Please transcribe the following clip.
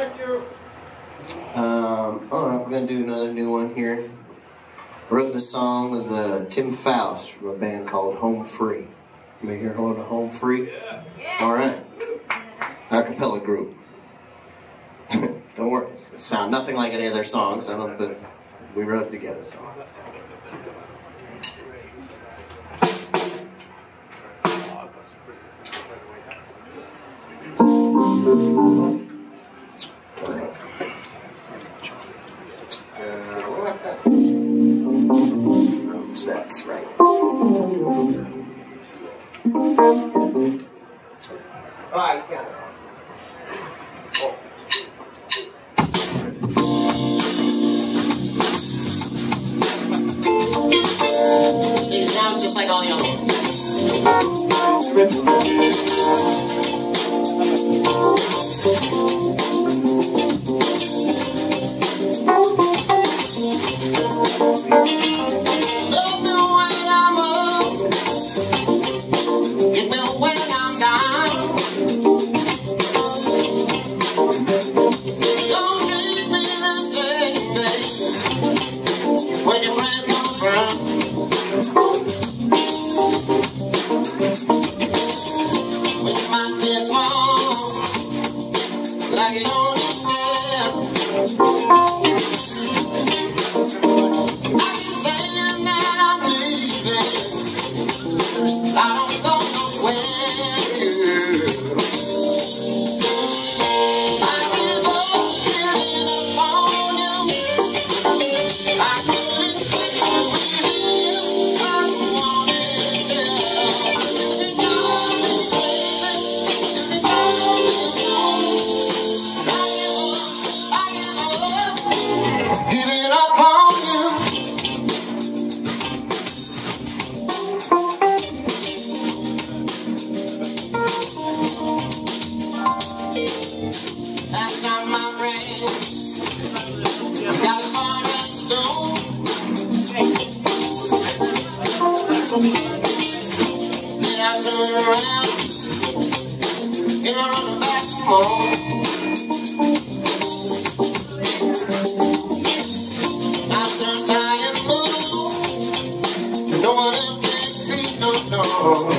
Um, all right, we're gonna do another new one here. Wrote the song with uh, Tim Foust from a band called Home Free. You may hear hold of Home Free? Yeah. All right. Acapella group. Don't worry, it's gonna sound nothing like any of their songs. I don't, but we wrote it together. So. All Right, count it. Oh. See, it sounds just like all the other ones. Then I turn around, and I run back am moved, no one else can no no.